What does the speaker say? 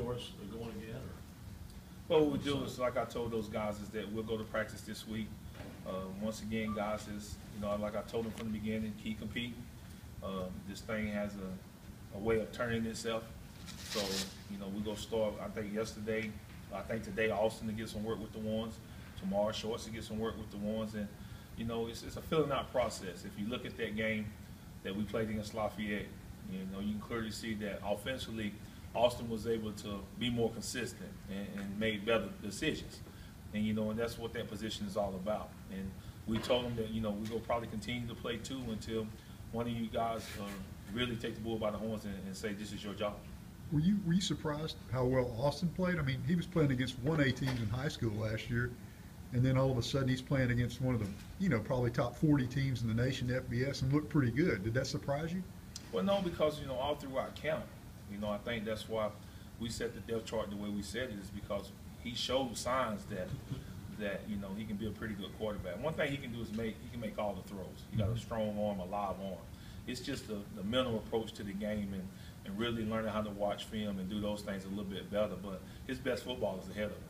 shorts are going again, or? Well, what we do is, like I told those guys, is that we'll go to practice this week. Uh, once again, guys, is, you know, like I told them from the beginning, keep competing. Um, this thing has a, a way of turning itself. So, you know, we go start, I think yesterday, I think today Austin to get some work with the ones. Tomorrow Shorts to get some work with the ones. And, you know, it's, it's a filling out process. If you look at that game that we played against Lafayette, you know, you can clearly see that offensively, Austin was able to be more consistent and, and made better decisions. And, you know, and that's what that position is all about. And we told them that, you know, we will probably continue to play two until one of you guys uh, really take the bull by the horns and, and say, this is your job. Were you, were you surprised how well Austin played? I mean, he was playing against one A teams in high school last year, and then all of a sudden he's playing against one of the, you know, probably top forty teams in the nation, FBS, and looked pretty good. Did that surprise you? Well, no, because, you know, all throughout camp, you know, I think that's why we set the depth chart the way we set it is because he showed signs that, that, you know, he can be a pretty good quarterback. One thing he can do is make, he can make all the throws. He got a mm-hmm. strong arm, a live arm. It's just the, the mental approach to the game and, and really learning how to watch film and do those things a little bit better. But his best football is ahead of him.